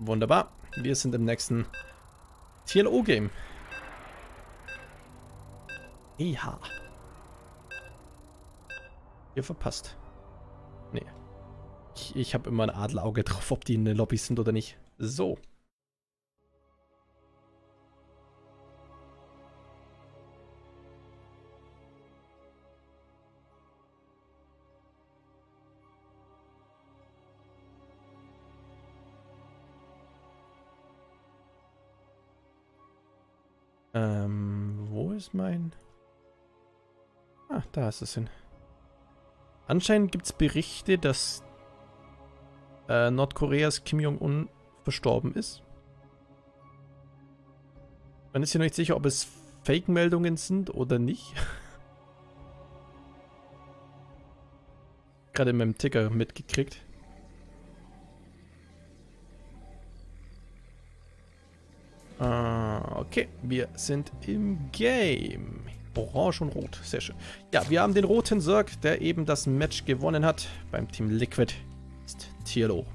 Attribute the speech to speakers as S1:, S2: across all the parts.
S1: Wunderbar. Wir sind im nächsten TLO-Game. EH. Ihr verpasst. Nee. Ich, ich habe immer ein Adlerauge drauf, ob die in der Lobby sind oder nicht. So. Mein... Ah, da ist es hin. Anscheinend gibt es Berichte, dass äh, Nordkoreas Kim Jong-un verstorben ist. Man ist ja noch nicht sicher, ob es Fake-Meldungen sind oder nicht. Gerade in meinem Ticker mitgekriegt. Okay, wir sind im Game. Orange und Rot, sehr schön. Ja, wir haben den roten Zerg, der eben das Match gewonnen hat. Beim Team Liquid ist Tierlo.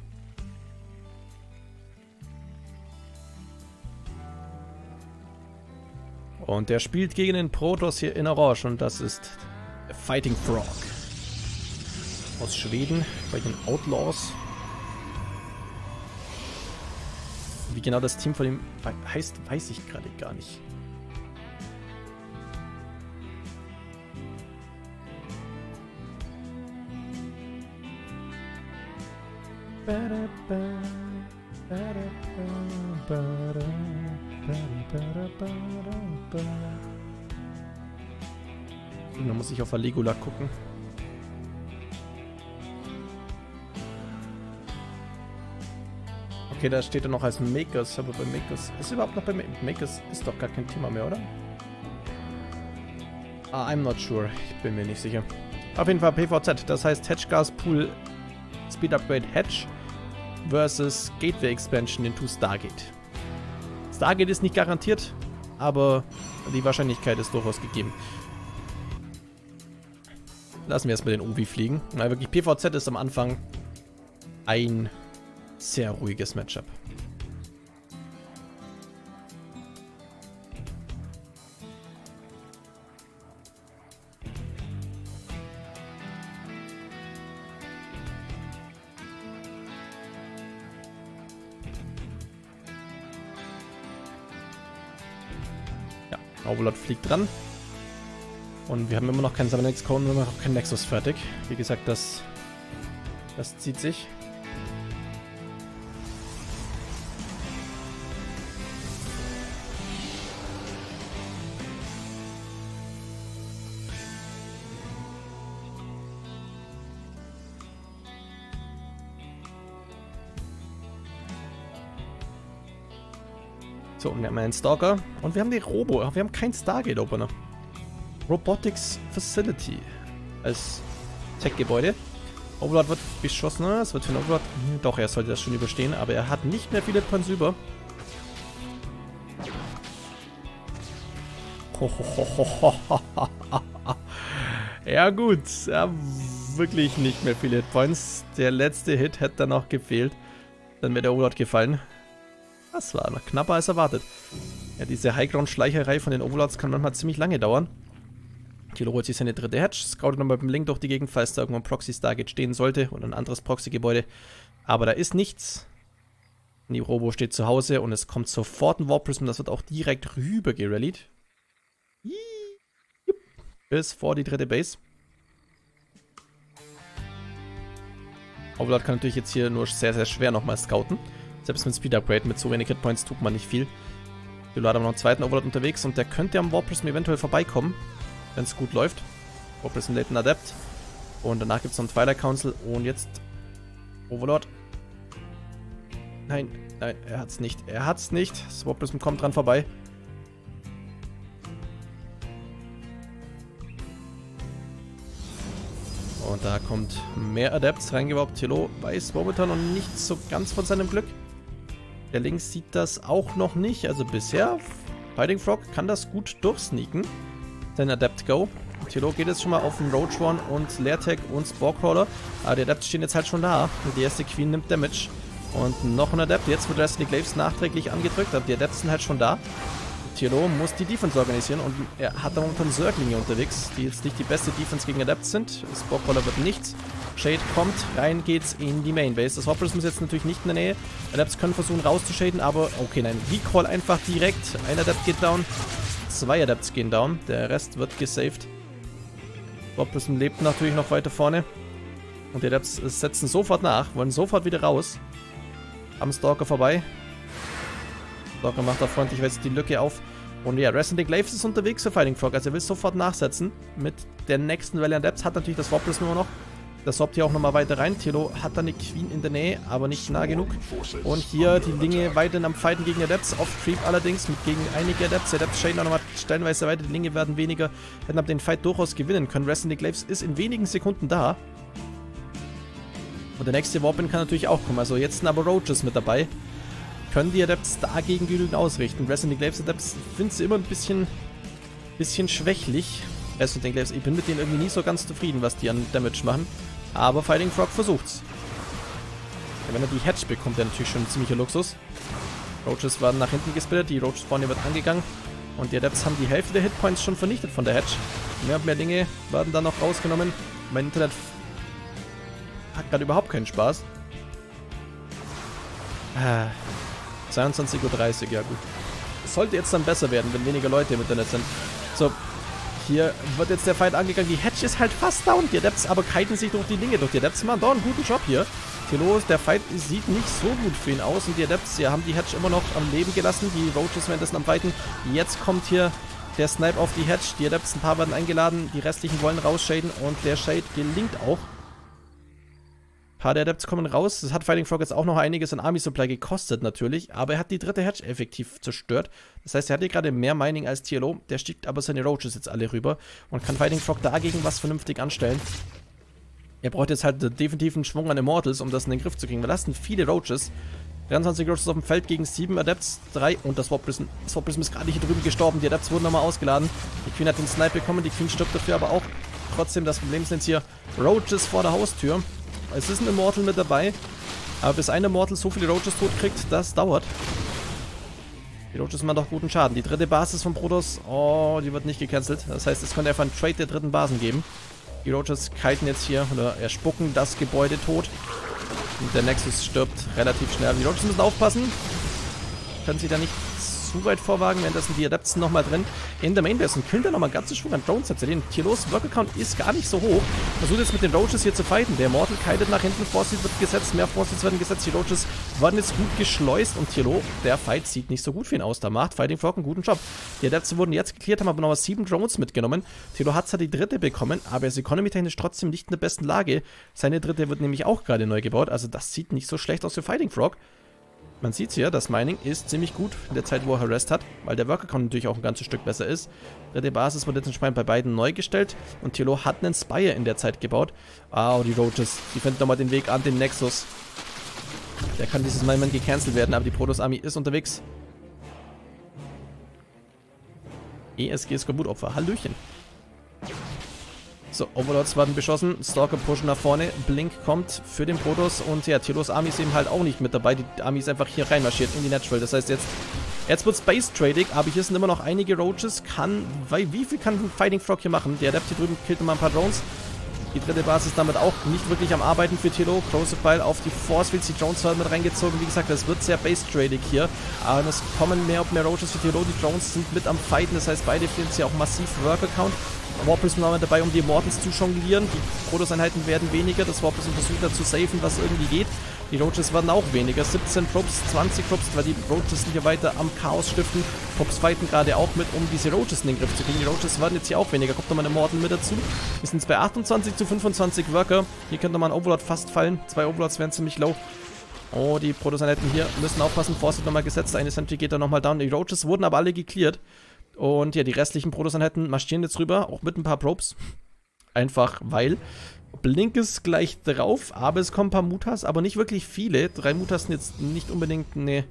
S1: Und der spielt gegen den Protoss hier in Orange und das ist Fighting Frog. Aus Schweden, bei den Outlaws. Wie genau das Team von ihm heißt, weiß ich gerade gar nicht. Da muss ich auf Aligula gucken. Okay, da steht er noch als Makers, aber bei Makers ist überhaupt noch bei Makers ist doch gar kein Thema mehr, oder? Ah, I'm not sure. Ich bin mir nicht sicher. Auf jeden Fall PVZ, das heißt Hedge Gas Pool Speed Upgrade Hedge versus Gateway Expansion into Stargate. Stargate ist nicht garantiert, aber die Wahrscheinlichkeit ist durchaus gegeben. Lassen wir erstmal den Ovi fliegen. Weil wirklich PVZ ist am Anfang ein sehr ruhiges Matchup. Ja, Overlord fliegt dran. Und wir haben immer noch keinen Cybernex Cone, immer noch keinen Nexus fertig. Wie gesagt, das, das zieht sich. So, wir haben einen Stalker. Und wir haben die Robo. Wir haben keinen Stargate Opener. Robotics Facility als Tech-Gebäude. Overlord wird beschossen. Es wird für den Overlord... Doch, er sollte das schon überstehen. Aber er hat nicht mehr viele Points über. ja gut, ja, wirklich nicht mehr viele Points. Der letzte Hit hätte dann noch gefehlt. Dann wäre der Overlord gefallen. Das war noch knapper als erwartet. Ja, diese Highground-Schleicherei von den Overlords kann manchmal ziemlich lange dauern. Kilo holt sich seine dritte Hatch, scoutet nochmal beim Link durch die Gegend, falls da irgendwo ein Proxy Stargate stehen sollte und ein anderes Proxy-Gebäude. Aber da ist nichts. Die Robo steht zu Hause und es kommt sofort ein Warp Prism, das wird auch direkt rüber gerallied. Bis vor die dritte Base. Overlord kann natürlich jetzt hier nur sehr, sehr schwer nochmal scouten. Selbst mit Speed Upgrade mit so wenig Hitpoints tut man nicht viel. Hat aber noch einen zweiten Overlord unterwegs und der könnte am Warp Prism eventuell vorbeikommen, wenn es gut läuft. Warp Prism lädt einen Adept. Und danach gibt es noch einen Twilight Council und jetzt Overlord. Nein, nein, er hat's nicht. Er hat's nicht. Das Warp Prism kommt dran vorbei. Und da kommt mehr Adepts reingeworbt. Tilo weiß momentan noch nicht so ganz von seinem Glück. Der links sieht das auch noch nicht. Also bisher, Fighting Frog kann das gut durchsneaken. Sein Adept Go. Tilo geht jetzt schon mal auf den Roach One und Leertech und Sporecrawler. Aber die Adepts stehen jetzt halt schon da. Die erste Queen nimmt Damage. Und noch ein Adept. Jetzt wird Wrestling Glaives nachträglich angedrückt, aber die Adepts sind halt schon da. Tilo muss die Defense organisieren und er hat da momentan Zerglinge unterwegs, die jetzt nicht die beste Defense gegen Adepts sind. Spockballer wird nichts. Shade kommt, rein geht's in die Mainbase. Das Hoppers ist jetzt natürlich nicht in der Nähe. Adepts können versuchen rauszuschaden, aber okay, nein. Recall einfach direkt. Ein Adept geht down, zwei Adepts gehen down. Der Rest wird gesaved. Hoppers lebt natürlich noch weiter vorne. Und die Adepts setzen sofort nach, wollen sofort wieder raus. Am Stalker vorbei. Stalker macht da freundlich jetzt die Lücke auf. Und ja, Resident Glaives ist unterwegs für Fighting Frog. Also er will sofort nachsetzen. Mit der nächsten an Depths hat natürlich das Wobbles nur noch. Das sorbt hier auch nochmal weiter rein. Tilo hat da eine Queen in der Nähe, aber nicht nah genug. Und hier die Linge weiterhin am Fighten gegen Adepts. Off-Creep allerdings mit gegen einige Adepts. Adepts shaden auch nochmal stellenweise weiter. Die Linge werden weniger. Hätten aber den Fight durchaus gewinnen können. Resident Glaives ist in wenigen Sekunden da. Und der nächste Warpin kann natürlich auch kommen. Also jetzt sind aber Roaches mit dabei. Können die Adepts dagegen genügend ausrichten. Resident Glaives Adepts finde sie immer ein bisschen, bisschen schwächlich. Resident Glaives, ich bin mit denen irgendwie nie so ganz zufrieden, was die an Damage machen. Aber Fighting Frog versucht's. Ja, wenn er die Hatch bekommt, der natürlich schon ein ziemlicher Luxus. Roaches waren nach hinten gesplittet, die Roaches vorne wird angegangen. Und die Adepts haben die Hälfte der Hitpoints schon vernichtet von der Hatch. Mehr und mehr Dinge werden dann noch rausgenommen. Mein Internet hat gerade überhaupt keinen Spaß. Ah, 22.30 Uhr, ja gut. Sollte jetzt dann besser werden, wenn weniger Leute im Internet sind. So, hier wird jetzt der Fight angegangen. Die Hedge ist halt fast down. Die Adepts aber kiten sich durch die Dinge. Durch die Adepts machen doch einen guten Job hier. Telos, der Fight sieht nicht so gut für ihn aus. Und die Adepts, ja, haben die Hedge immer noch am Leben gelassen. Die Roaches währenddessen am Fighten. Jetzt kommt hier der Snipe auf die Hedge. Die Adepts, ein paar werden eingeladen. Die restlichen wollen rausschaden. Und der Shade gelingt auch paar der Adepts kommen raus. Das hat Fighting Frog jetzt auch noch einiges an Army Supply gekostet natürlich, aber er hat die dritte Hatch effektiv zerstört. Das heißt, er hat hier gerade mehr Mining als TLO, der schickt aber seine Roaches jetzt alle rüber und kann Fighting Frog dagegen was vernünftig anstellen. Er braucht jetzt halt definitiv einen Schwung an Immortals, um das in den Griff zu kriegen. Wir lassen viele Roaches. 23 Roaches auf dem Feld gegen 7 Adepts, 3 und das Swap Prism, Swap Prism ist gerade hier drüben gestorben. Die Adepts wurden nochmal ausgeladen. Die Queen hat den Snipe bekommen, die Queen stirbt dafür aber auch. Trotzdem, das Problem sind jetzt hier Roaches vor der Haustür. Es ist ein Immortal mit dabei. Aber bis ein Immortal so viele Roaches tot kriegt, das dauert. Die Roaches machen doch guten Schaden. Die dritte Basis von Protoss, oh, die wird nicht gecancelt. Das heißt, es könnte einfach einen Trade der dritten Basen geben. Die Roaches kiten jetzt hier, oder erspucken das Gebäude tot. Und der Nexus stirbt relativ schnell. Die Roaches müssen aufpassen. Können sie da nicht zu weit vorwagen, währenddessen die Adepts nochmal drin. In der Mainbase und killen da nochmal ganz Schwung an Drones tatsächlich. Den Tierlos Worker-Count ist gar nicht so hoch. Versucht jetzt mit den Roaches hier zu fighten. Der Mortal kitet nach hinten, Forces wird gesetzt, mehr Forces werden gesetzt. Die Roaches werden jetzt gut geschleust und Tierlo, der Fight sieht nicht so gut für ihn aus. Da macht Fighting Frog einen guten Job. Die Adepts wurden jetzt geklärt, haben aber nochmal sieben Drones mitgenommen. Tilo hat zwar die dritte bekommen, aber er ist economy-technisch trotzdem nicht in der besten Lage. Seine dritte wird nämlich auch gerade neu gebaut, also das sieht nicht so schlecht aus für Fighting Frog. Man sieht hier, das Mining ist ziemlich gut in der Zeit, wo er Harassed hat, weil der Worker Count natürlich auch ein ganzes Stück besser ist. Dritte Basis wurde jetzt entsprechend bei beiden neu gestellt und Tilo hat einen Spire in der Zeit gebaut. Ah, oh, die Roaches, die finden nochmal den Weg an den Nexus. Der kann dieses Mal gecancelt werden, aber die Protoss Army ist unterwegs. ESG Skorbut-Opfer, Hallöchen. So, Overlords werden beschossen, Stalker pushen nach vorne, Blink kommt für den Protoss und ja, Tilos Army ist eben halt auch nicht mit dabei. Die Army ist einfach hier reinmarschiert in die Natural. Das heißt jetzt, jetzt wird Space Trading, aber hier sind immer noch einige Roaches. Kann, weil, wie viel kann Fighting Frog hier machen? Der Adept hier drüben killt immer ein paar Drones. Die dritte Basis damit auch nicht wirklich am Arbeiten für Tilo. Close Pile auf die Force Fields, die Drones werden mit reingezogen. Wie gesagt, das wird sehr base-tradig hier. Aber es kommen mehr und mehr Roaches für Tilo. Die Drones sind mit am Fighten. Das heißt, beide finden sie auch massiv Worker-Count. Warprism noch dabei, um die Immortals zu jonglieren. Die Protoss-Einheiten werden weniger. Das Warprism versucht da zu safen, was irgendwie geht. Die Roaches werden auch weniger. 17 Props, 20 Props, weil die Roaches hier weiter am Chaos stiften. Props fighten gerade auch mit, um diese Roaches in den Griff zu kriegen. Die Roaches werden jetzt hier auch weniger. Kommt nochmal eine Immortal mit dazu. Wir sind jetzt bei 28 zu 25 Worker. Hier könnte nochmal ein Overlord fast fallen. Zwei Overlords wären ziemlich low. Oh, die Protoss-Einheiten hier müssen aufpassen. Force wird nochmal gesetzt. Eine Sentry geht da nochmal down. Die Roaches wurden aber alle gecleared. Und ja, die restlichen Protoss-Einheiten marschieren jetzt rüber, auch mit ein paar Probes. Einfach weil. Blink ist gleich drauf, aber es kommen ein paar Mutas, aber nicht wirklich viele. Drei Mutas sind jetzt nicht unbedingt eine,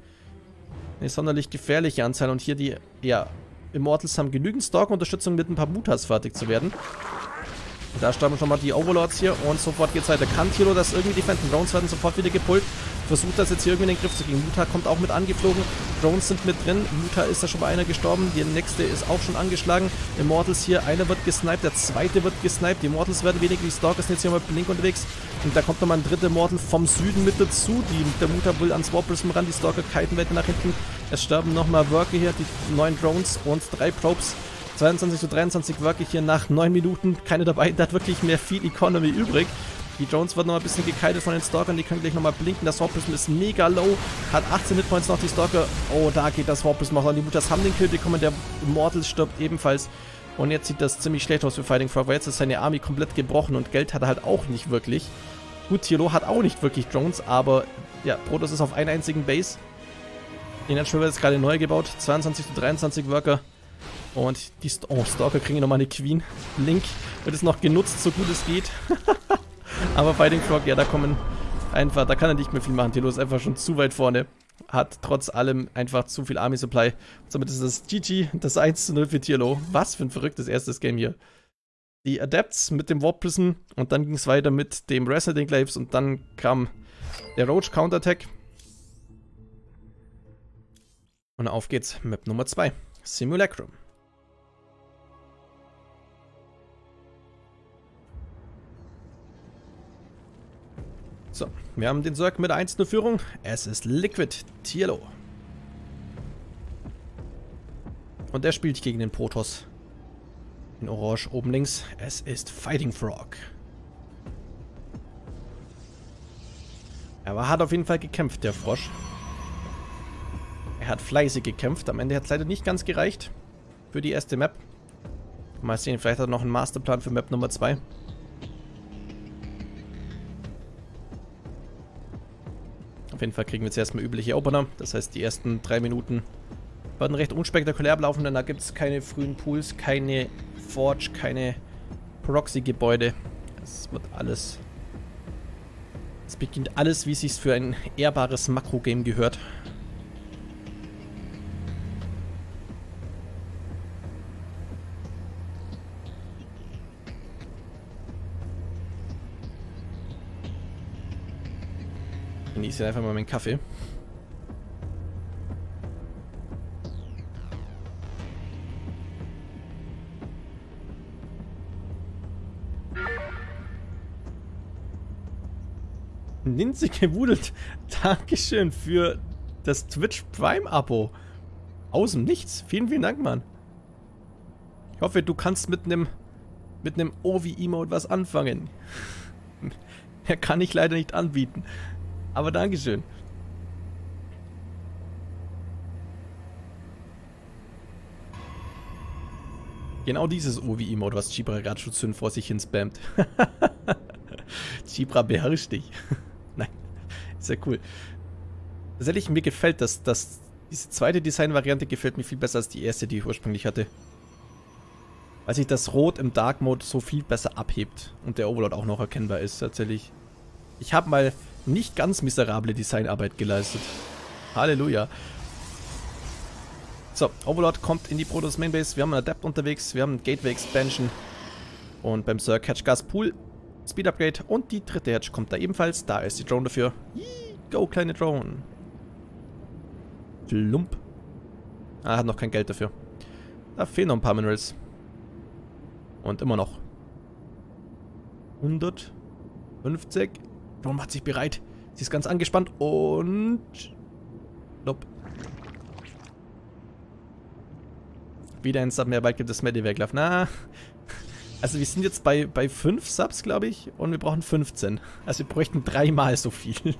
S1: eine sonderlich gefährliche Anzahl. Und hier die, ja, Immortals haben genügend Stalk-Unterstützung mit ein paar Mutas fertig zu werden. Da starten schon mal die Overlords hier und sofort geht's weiter. Kann Tilo das irgendwie defenden? Drones werden sofort wieder gepult. versucht das jetzt hier irgendwie in den Griff zu kriegen. Muta kommt auch mit angeflogen. Drones sind mit drin. Muta ist da schon bei einer gestorben. Die nächste ist auch schon angeschlagen. Immortals hier, einer wird gesniped, der zweite wird gesniped. Die Immortals werden weniger, die Stalkers sind jetzt hier mal blink unterwegs. Und da kommt nochmal ein dritter Immortal vom Süden mit dazu. Die, der Muta will ans Warprism ran, die Stalker kiten weiter nach hinten. Es sterben nochmal Worker hier, die neun Drones und drei Probes. 22 zu 23 Worker hier nach 9 Minuten. Keine dabei, der hat wirklich mehr viel Economy übrig. Die Jones wird noch ein bisschen gekeitet von den Stalkern, die können gleich nochmal blinken. Das Warprism ist mega low, hat 18 Hitpoints noch die Stalker. Oh, da geht das Warprism auch an. Die Mutas haben den Kill bekommen, der Immortal stirbt ebenfalls. Und jetzt sieht das ziemlich schlecht aus für Fighting Frog, weil jetzt ist seine Army komplett gebrochen und Geld hat er halt auch nicht wirklich. Gut, Tilo hat auch nicht wirklich Drones, aber ja, Protoss ist auf einer einzigen Base. Den hat Shrivel jetzt gerade neu gebaut. 22 zu 23 Worker. Und die St oh, Stalker kriegen nochmal eine Queen. Link wird es noch genutzt, so gut es geht. Aber Fighting Frog, ja, da kommen einfach, da kann er nicht mehr viel machen. Tilo ist einfach schon zu weit vorne. Hat trotz allem einfach zu viel Army Supply. Somit ist das GG, das 1 zu 0 für Tierlo. Was für ein verrücktes erstes Game hier. Die Adepts mit dem Warp Prison und dann ging es weiter mit dem Resident Glaives und dann kam der Roach Counterattack. Und auf geht's, Map Nummer 2, Simulacrum. So, wir haben den Zerg mit 1-0 Führung. Es ist Liquid Tierlo. Und er spielt gegen den Protoss. In Orange oben links. Es ist Fighting Frog. Er hat auf jeden Fall gekämpft, der Frosch. Er hat fleißig gekämpft. Am Ende hat es leider nicht ganz gereicht für die erste Map. Mal sehen, vielleicht hat er noch einen Masterplan für Map Nummer 2. Auf jeden Fall kriegen wir jetzt erstmal übliche Opener. Das heißt, die ersten drei Minuten werden recht unspektakulär ablaufen, denn da gibt es keine frühen Pools, keine Forge, keine Proxy-Gebäude. Es wird alles... Es beginnt alles, wie es sich für ein ehrbares Makro-Game gehört. Genieße einfach mal meinen Kaffee. Ninzi gewudelt. Dankeschön für das Twitch Prime Abo. Aus dem Nichts. Vielen, vielen Dank, Mann. Ich hoffe, du kannst mit einem mit einem Ovi-Emote was anfangen. Er kann ich leider nicht anbieten. Aber Dankeschön. Genau dieses OWI-Mode, was Chibra gerade schon vor sich hin spammt. Chibra beherrscht dich. Nein, sehr cool. Tatsächlich, mir gefällt das, das diese zweite Design-Variante gefällt mir viel besser als die erste, die ich ursprünglich hatte. Weil sich das Rot im Dark Mode so viel besser abhebt und der Overlord auch noch erkennbar ist, tatsächlich. Ich habe mal nicht ganz miserable Designarbeit geleistet. Halleluja. So, Overlord kommt in die Protoss Mainbase. Wir haben einen Adept unterwegs, wir haben Gateway Expansion. Und beim Sir Catch Gas Pool Speed Upgrade. Und die dritte Hatch kommt da ebenfalls. Da ist die Drone dafür. Yee, go, kleine Drone. Flump. Ah, hat noch kein Geld dafür. Da fehlen noch ein paar Minerals. Und immer noch. 150. Dom macht sich bereit. Sie ist ganz angespannt und... Nope. Wieder ein Sub mehr, bald gibt es Medivac Na, also wir sind jetzt bei, bei 5 Subs, glaube ich, und wir brauchen 15. Also wir bräuchten dreimal so viel.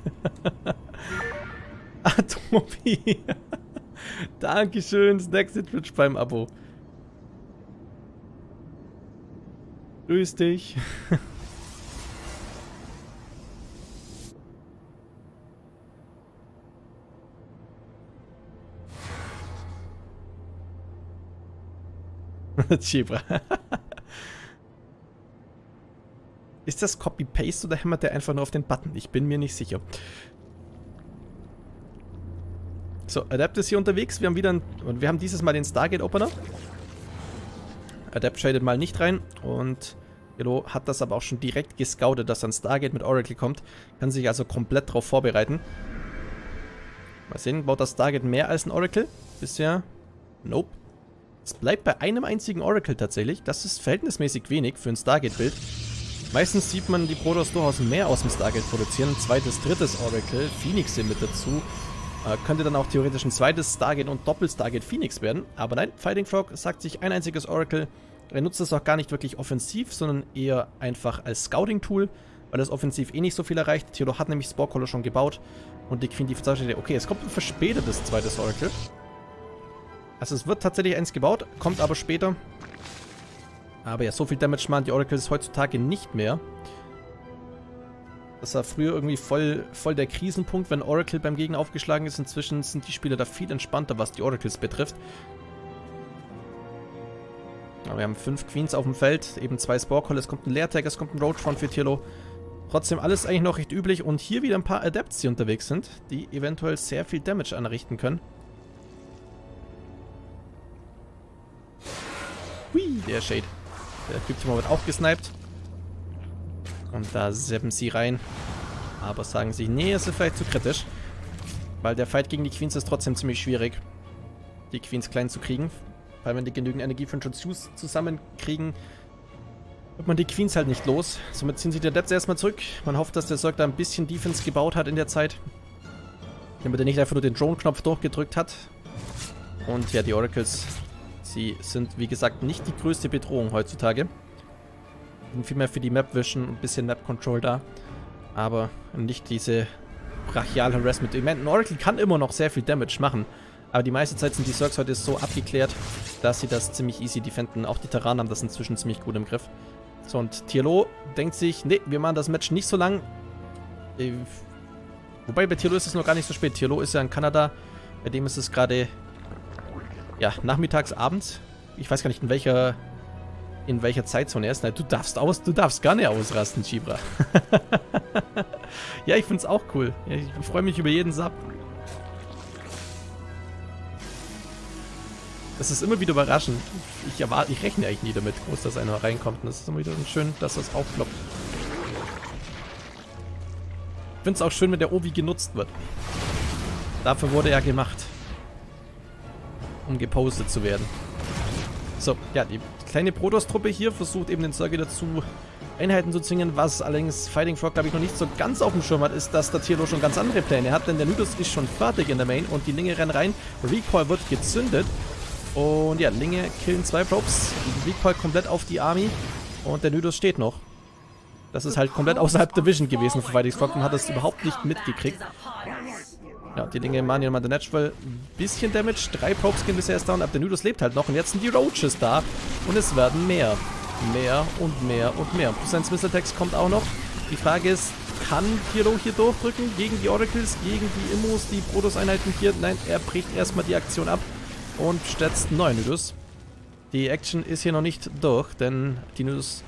S1: Atomi. Dankeschön, Snacks Twitch beim Abo. Grüß dich. Chibra. Ist das Copy-Paste oder hämmert der einfach nur auf den Button? Ich bin mir nicht sicher. So, Adapt ist hier unterwegs. Wir haben wieder ein, wir haben dieses Mal den Stargate Opener. Adapt shadet mal nicht rein und Yellow hat das aber auch schon direkt gescoutet, dass ein Stargate mit Oracle kommt. Kann sich also komplett darauf vorbereiten. Mal sehen, baut das Stargate mehr als ein Oracle? Bisher? Nope. Es bleibt bei einem einzigen Oracle tatsächlich. Das ist verhältnismäßig wenig für ein Stargate-Bild. Meistens sieht man die Protoss durchaus mehr aus dem Stargate produzieren. Ein zweites, drittes Oracle, Phoenix hier mit dazu. Äh, könnte dann auch theoretisch ein zweites Stargate und Doppel-Stargate Phoenix werden. Aber nein, Fighting Frog sagt sich ein einziges Oracle. Er nutzt das auch gar nicht wirklich offensiv, sondern eher einfach als Scouting-Tool, weil es offensiv eh nicht so viel erreicht. Theodor hat nämlich Spore schon gebaut und die Queen die okay, es kommt ein verspätetes zweites Oracle. Also es wird tatsächlich eins gebaut, kommt aber später. Aber ja, so viel Damage machen die Oracles heutzutage nicht mehr. Das war früher irgendwie voll, voll der Krisenpunkt, wenn Oracle beim Gegner aufgeschlagen ist. Inzwischen sind die Spieler da viel entspannter, was die Oracles betrifft. Aber wir haben fünf Queens auf dem Feld, eben zwei Spore es kommt ein Leertag, es kommt ein Roadfront für Tierlo. Trotzdem alles eigentlich noch recht üblich und hier wieder ein paar Adepts, die unterwegs sind, die eventuell sehr viel Damage anrichten können. Hui, der Shade. Der Typ wird auch gesniped. Und da seppen sie rein. Aber sagen sie, nee, ist vielleicht zu kritisch. Weil der Fight gegen die Queens ist trotzdem ziemlich schwierig. Die Queens klein zu kriegen. Weil wenn die genügend Energie von Jutsus zusammenkriegen, wird man die Queens halt nicht los. Somit ziehen sie die Adepts erstmal zurück. Man hofft, dass der Zerg da ein bisschen Defense gebaut hat in der Zeit. Damit er nicht einfach nur den Drone-Knopf durchgedrückt hat. Und ja, die Oracles Sie sind, wie gesagt, nicht die größte Bedrohung heutzutage. Sind vielmehr für die Map Vision und ein bisschen Map Control da. Aber nicht diese brachial Harassment. Ich meine, ein Oracle kann immer noch sehr viel Damage machen. Aber die meiste Zeit sind die Zergs heute so abgeklärt, dass sie das ziemlich easy defenden. Auch die Terraner haben das inzwischen ziemlich gut im Griff. So, und Tierlo denkt sich, nee, wir machen das Match nicht so lang. Äh, wobei, bei Tierlo ist es noch gar nicht so spät. Tierlo ist ja in Kanada. Bei dem ist es gerade ja, nachmittags, abends. Ich weiß gar nicht, in welcher in welcher Zeitzone er ist. Nein, du darfst aus, du darfst gerne ausrasten, Chibra. ja, ich find's auch cool. Ja, ich freue mich über jeden Sub. Das ist immer wieder überraschend. Ich erwarte, ich rechne eigentlich nie damit, groß, dass einer reinkommt. Und es ist immer wieder schön, dass das aufploppt. Ich finde es auch schön, wenn der Ovi genutzt wird. Dafür wurde er gemacht um gepostet zu werden. So, ja, die kleine Protoss-Truppe hier versucht eben den Zerg dazu Einheiten zu zwingen. Was allerdings Fighting Frog, glaube ich, noch nicht so ganz auf dem Schirm hat, ist, dass der Tierlo schon ganz andere Pläne hat. Denn der Nudus ist schon fertig in der Main und die Linge rennen rein. Recoil wird gezündet. Und ja, Linge killen zwei Probes. Recoil komplett auf die Army. Und der Nudus steht noch. Das ist halt komplett außerhalb der Vision gewesen für Fighting Frog und hat das überhaupt nicht mitgekriegt. Ja, die Dinge machen hier mal der Natural ein bisschen Damage. Drei Probes gehen bisher erst down, aber der Nudus lebt halt noch. Und jetzt sind die Roaches da. Und es werden mehr. Mehr und mehr und mehr. Plus ein Attacks kommt auch noch. Die Frage ist, kann Hero hier durchdrücken gegen die Oracles, gegen die Immos, die Protoss-Einheiten hier? Nein, er bricht erstmal die Aktion ab und stetzt neuen Nudus. Die Action ist hier noch nicht durch, denn die Nudus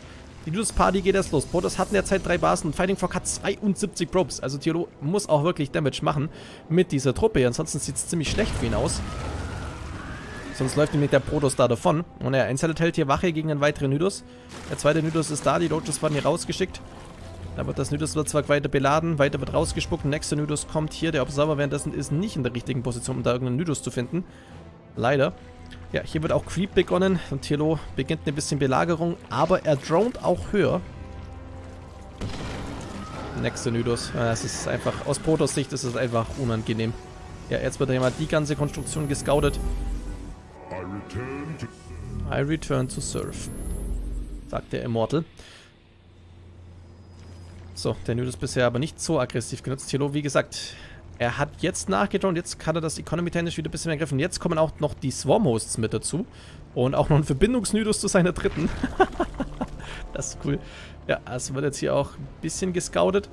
S1: die Nudus Party geht erst los. Protoss hatten derzeit drei Basen und Fighting Frog hat 72 Probes. Also Theolo muss auch wirklich Damage machen mit dieser Truppe. Ansonsten sieht es ziemlich schlecht für ihn aus. Sonst läuft nämlich der Protoss da davon. Und er Einzelnet hält hier Wache gegen einen weiteren Nydus. Der zweite Nydus ist da, die Roaches werden hier rausgeschickt. Da wird das Nydus wird zwar weiter beladen, weiter wird rausgespuckt. Der nächste Nydus kommt hier. Der Observer währenddessen ist nicht in der richtigen Position, um da irgendeinen Nydus zu finden. Leider. Ja, hier wird auch Creep begonnen und Tilo beginnt ein bisschen Belagerung, aber er dront auch höher. Nächste Nydus. Ja, es ist einfach, aus Protoss Sicht ist es einfach unangenehm. Ja, jetzt wird ja mal die ganze Konstruktion gescoutet. I return to surf. Sagt der Immortal. So, der Nydus bisher aber nicht so aggressiv genutzt. Tilo, wie gesagt, er hat jetzt nachgedroht, jetzt kann er das Economy-technisch wieder ein bisschen mehr greifen. Jetzt kommen auch noch die Swarm-Hosts mit dazu. Und auch noch ein Verbindungsnydus zu seiner dritten. das ist cool. Ja, es wird jetzt hier auch ein bisschen gescoutet.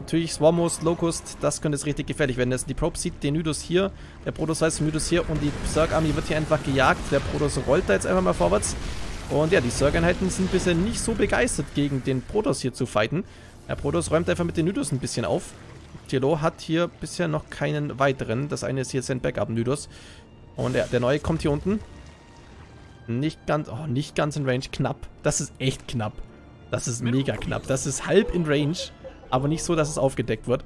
S1: Natürlich Swarmhost, Locust, das könnte jetzt richtig gefährlich werden. Jetzt die Probe sieht den Nydus hier, der Protoss weiß Nydus hier und die Zerg-Army wird hier einfach gejagt. Der Protoss rollt da jetzt einfach mal vorwärts. Und ja, die Zerg-Einheiten sind bisher nicht so begeistert, gegen den Protoss hier zu fighten. Der Protoss räumt einfach mit den Nydus ein bisschen auf. Tilo hat hier bisher noch keinen weiteren. Das eine ist hier sein Backup-Nydus. Und der, der neue kommt hier unten. Nicht ganz, oh, nicht ganz in Range. Knapp. Das ist echt knapp. Das ist mega knapp. Das ist halb in Range, aber nicht so, dass es aufgedeckt wird.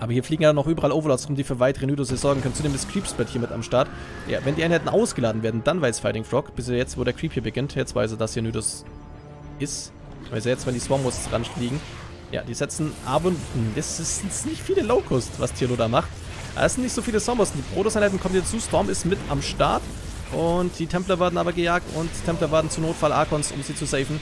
S1: Aber hier fliegen ja noch überall Overlords rum, die für weitere Nudos sorgen können. Zudem ist Creepspread hier mit am Start. Ja, wenn die Einheiten ausgeladen werden, dann weiß Fighting Frog. Bis jetzt, wo der Creep hier beginnt. Jetzt weiß er, dass hier Nudos ist. Weiß er jetzt, wenn die Swarmos dran fliegen. Ja, die setzen aber... Das ist nicht viele Locust, was Tierlo da macht. Es sind nicht so viele Swarmos. Die Protoss-Einheiten kommen hier zu. Storm ist mit am Start. Und die Templer werden aber gejagt. Und die Templer werden zu Notfall Archons, um sie zu safen.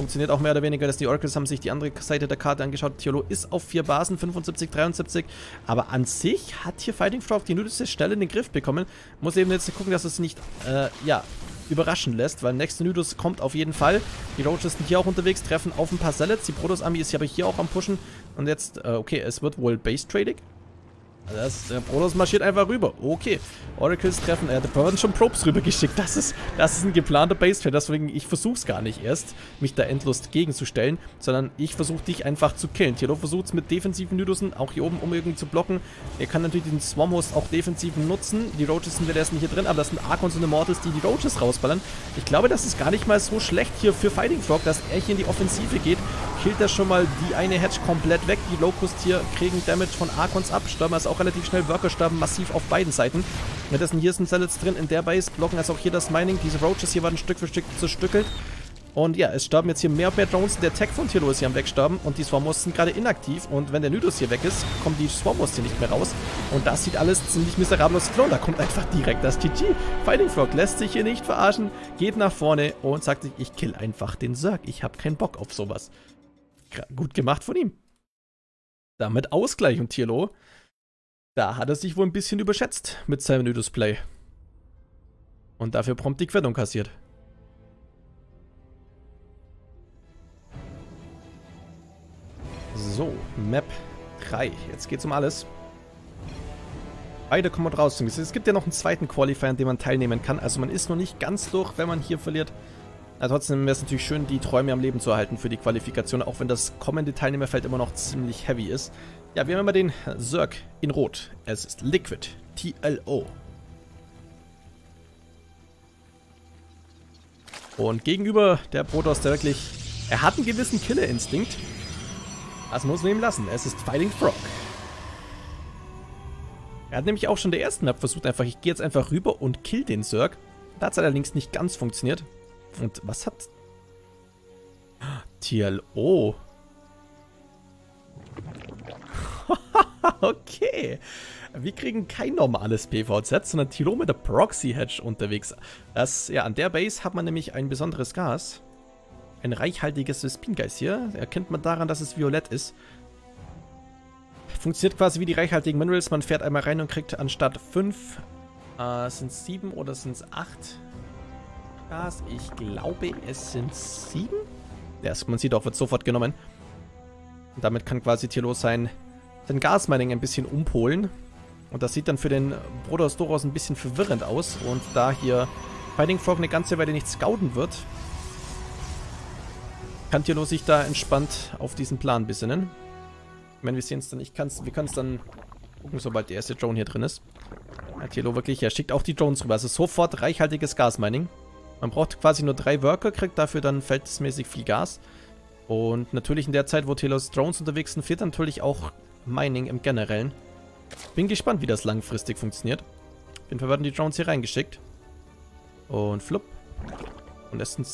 S1: Funktioniert auch mehr oder weniger, dass die Oracles haben sich die andere Seite der Karte angeschaut. Tiolo ist auf vier Basen, 75, 73. Aber an sich hat hier Fighting Frog die nötigste Stelle in den Griff bekommen. Muss eben jetzt gucken, dass es nicht, äh, ja, überraschen lässt, weil nächste Nudus kommt auf jeden Fall. Die Roaches sind hier auch unterwegs, treffen auf ein paar Salads. Die Protoss-Army ist hier aber hier auch am Pushen. Und jetzt, äh, okay, es wird wohl Base-Trading. Das, der Protoss marschiert einfach rüber. Okay. Oracles treffen. Äh, da werden schon Probes rübergeschickt. Das ist, das ist ein geplanter Base-Trade. Deswegen, ich versuche es gar nicht erst, mich da endlos gegenzustellen, sondern ich versuche dich einfach zu killen. Tilo versucht es mit defensiven Nudussen, auch hier oben, um irgendwie zu blocken. Er kann natürlich den Swarmhost auch defensiv nutzen. Die Roaches sind wieder erst nicht hier drin, aber das sind Archons und Immortals, die die Roaches rausballern. Ich glaube, das ist gar nicht mal so schlecht hier für Fighting Frog, dass er hier in die Offensive geht. Killt er schon mal die eine Hedge komplett weg. Die Locust hier kriegen Damage von Archons ab. Stürmer ist auch relativ schnell. Worker sterben massiv auf beiden Seiten. Währenddessen hier sind Salads drin in der Base, blocken also auch hier das Mining. Diese Roaches hier werden Stück für Stück zerstückelt. Und ja, es sterben jetzt hier mehr und mehr Drones. Der Tech von Tilo ist hier am Wegsterben und die Swarmos sind gerade inaktiv. Und wenn der Nydus hier weg ist, kommen die Swarmos hier nicht mehr raus. Und das sieht alles ziemlich miserabel aus. Da kommt einfach direkt das GG. Fighting Frog lässt sich hier nicht verarschen, geht nach vorne und sagt sich, ich kill einfach den Zerg. Ich habe keinen Bock auf sowas. Gut gemacht von ihm. Damit Ausgleich und Tierlo da hat er sich wohl ein bisschen überschätzt mit seinem Nydus-Play. Und dafür prompt die Quittung kassiert. So, Map 3. Jetzt geht's um alles. Beide kommen raus. Es gibt ja noch einen zweiten Qualifier, an dem man teilnehmen kann. Also man ist noch nicht ganz durch, wenn man hier verliert. Aber trotzdem wäre es natürlich schön, die Träume am Leben zu erhalten für die Qualifikation, auch wenn das kommende Teilnehmerfeld immer noch ziemlich heavy ist. Ja, wir haben immer den Zerg in Rot. Es ist Liquid. TLO. Und gegenüber der Protoss, der wirklich... Er hat einen gewissen Killer-Instinkt. Das muss man ihm lassen. Es ist Fighting Frog. Er hat nämlich auch schon der ersten Map versucht, einfach, ich gehe jetzt einfach rüber und kill den Zerg. Da hat es allerdings nicht ganz funktioniert. Und was hat... TLO. okay. Wir kriegen kein normales PVZ, sondern Tilo mit der Proxy Hedge unterwegs. Das, ja, an der Base hat man nämlich ein besonderes Gas. Ein reichhaltiges Spingeist hier. Erkennt man daran, dass es violett ist. Funktioniert quasi wie die reichhaltigen Minerals. Man fährt einmal rein und kriegt anstatt 5, äh, sind es 7 oder sind es 8 Gas? Ich glaube, es sind 7. Ja, man sieht auch, wird sofort genommen. Und damit kann quasi Tilo sein den Gasmining ein bisschen umpolen. Und das sieht dann für den Brothers durchaus ein bisschen verwirrend aus. Und da hier Fighting Frog eine ganze Weile nicht scouten wird, kann Tilo sich da entspannt auf diesen Plan besinnen. Ich meine, wir sehen es dann, ich kann's, wir können es dann gucken, sobald der erste Drone hier drin ist. Ja, Tilo wirklich, er schickt auch die Drones rüber. Also sofort reichhaltiges Gasmining. Man braucht quasi nur drei Worker, kriegt dafür dann verhältnismäßig viel Gas. Und natürlich in der Zeit, wo Telos Drones unterwegs sind, fehlt natürlich auch Mining im Generellen. Bin gespannt, wie das langfristig funktioniert. Auf jeden Fall werden die Drones hier reingeschickt. Und flupp. Und es sind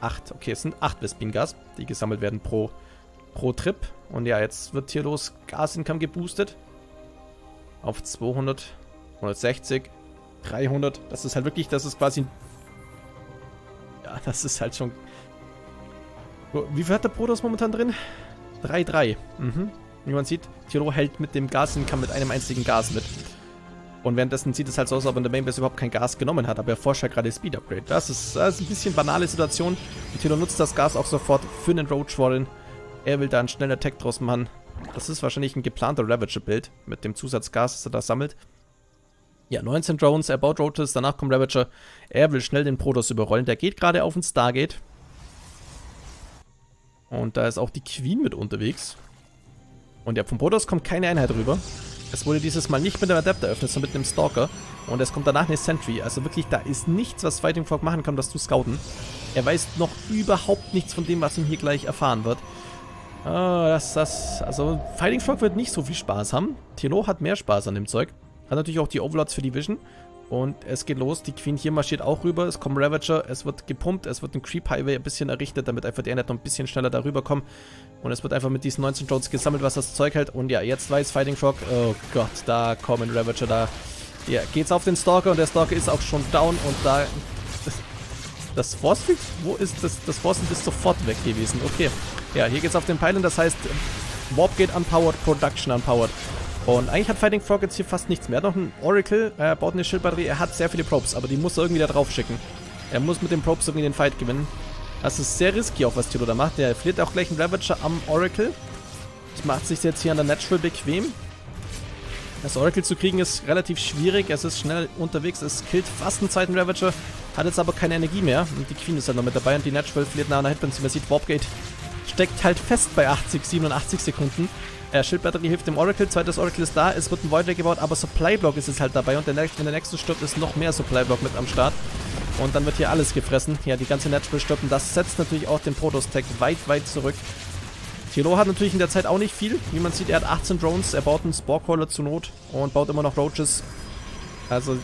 S1: acht. Okay, es sind acht Vespin-Gas, die gesammelt werden pro, pro Trip. Und ja, jetzt wird hier los Gas-Income geboostet. Auf 200, 160, 300. Das ist halt wirklich, das ist quasi... Ja, das ist halt schon... Wie viel hat der Protoss momentan drin? 3,3. Mhm. Wie man sieht, Tiro hält mit dem Gas kann mit einem einzigen Gas mit. Und währenddessen sieht es halt so aus, als ob in der Mainbase überhaupt kein Gas genommen hat, aber er forscht ja gerade Speed Upgrade. Das ist, das ist ein bisschen banale Situation. Und Tiro nutzt das Gas auch sofort für den Roach Warren. Er will da einen schnellen Attack draus machen. Das ist wahrscheinlich ein geplanter Ravager-Bild mit dem Zusatzgas, das er da sammelt. Ja, 19 Drones, er baut Roaches, danach kommt Ravager. Er will schnell den Protoss überrollen. Der geht gerade auf den Stargate. Und da ist auch die Queen mit unterwegs. Und ja, vom Protoss kommt keine Einheit rüber. Es wurde dieses Mal nicht mit einem Adept eröffnet, sondern mit einem Stalker. Und es kommt danach eine Sentry. Also wirklich, da ist nichts, was Fighting Frog machen kann, das zu scouten. Er weiß noch überhaupt nichts von dem, was ihm hier gleich erfahren wird. Ah, das, das, also Fighting Frog wird nicht so viel Spaß haben. Tilo hat mehr Spaß an dem Zeug. Hat natürlich auch die Overlords für die Vision. Und es geht los, die Queen hier marschiert auch rüber, es kommen Ravager, es wird gepumpt, es wird ein Creep Highway ein bisschen errichtet, damit einfach die Einheiten noch ein bisschen schneller darüber kommen. Und es wird einfach mit diesen 19 Drones gesammelt, was das Zeug hält. Und ja, jetzt weiß Fighting Frog, oh Gott, da kommen Ravager, da ja, geht's auf den Stalker und der Stalker ist auch schon down und da... Das, Force Field? Wo ist das? Das Force Field ist sofort weg gewesen. Okay. Ja, hier geht's auf den Pylon, das heißt Warp Gate unpowered, Production unpowered. Und eigentlich hat Fighting Frog jetzt hier fast nichts mehr. Er hat noch ein Oracle, er baut eine Schildbatterie, er hat sehr viele Probes, aber die muss er irgendwie da drauf schicken. Er muss mit den Probes irgendwie den Fight gewinnen. Das ist sehr risky auch, was Tilo da macht. Der verliert auch gleich einen Ravager am Oracle. Das macht sich jetzt hier an der Natural bequem. Das Oracle zu kriegen ist relativ schwierig. Es ist schnell unterwegs. Es killt fast einen zweiten Ravager. Hat jetzt aber keine Energie mehr. Und die Queen ist halt noch mit dabei. Und die Natural verliert nach einer Hitbox. Man sieht, Warpgate steckt halt fest bei 80, 87 Sekunden. Äh, Schildbatterie hilft dem Oracle. Zweites Oracle ist da. Es wird ein Void gebaut. Aber Supply Block ist jetzt halt dabei. Und der, wenn der nächste stirbt, ist noch mehr Supply Block mit am Start. Und dann wird hier alles gefressen. Ja, die ganze Natural stirbt. Und das setzt natürlich auch den Protoss-Tag weit, weit zurück. Tilo hat natürlich in der Zeit auch nicht viel. Wie man sieht, er hat 18 Drones, er baut einen Sporecrawler zur Not und baut immer noch Roaches. Also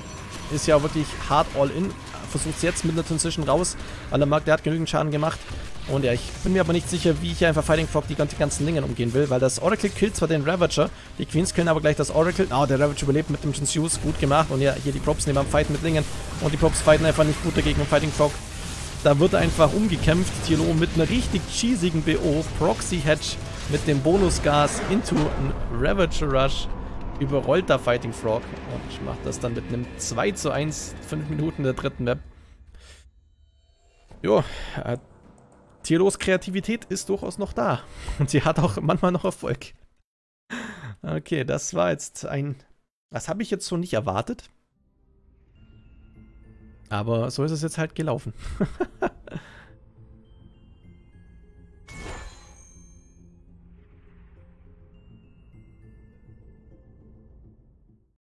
S1: ist ja wirklich hart all in. Versucht es jetzt mit einer Transition raus, weil er mag, der hat genügend Schaden gemacht. Und ja, ich bin mir aber nicht sicher, wie ich hier einfach Fighting Frog die ganzen Dingen umgehen will, weil das Oracle killt zwar den Ravager, die Queens killen aber gleich das Oracle. Ah, oh, der Ravager überlebt mit dem Use, gut gemacht. Und ja, hier die Props nehmen am Fight mit Lingen. Und die Props fighten einfach nicht gut dagegen und Fighting Frog da wird einfach umgekämpft. Tilo mit einer richtig cheesigen BO. Proxy Hedge mit dem Bonusgas into ein Ravager Rush. Überrollt da Fighting Frog. Und macht das dann mit einem 2 zu 1, 5 Minuten der dritten Map. Jo, äh, Tierlos Kreativität ist durchaus noch da. Und sie hat auch manchmal noch Erfolg. Okay, das war jetzt ein... Was habe ich jetzt so nicht erwartet? Aber so ist es jetzt halt gelaufen.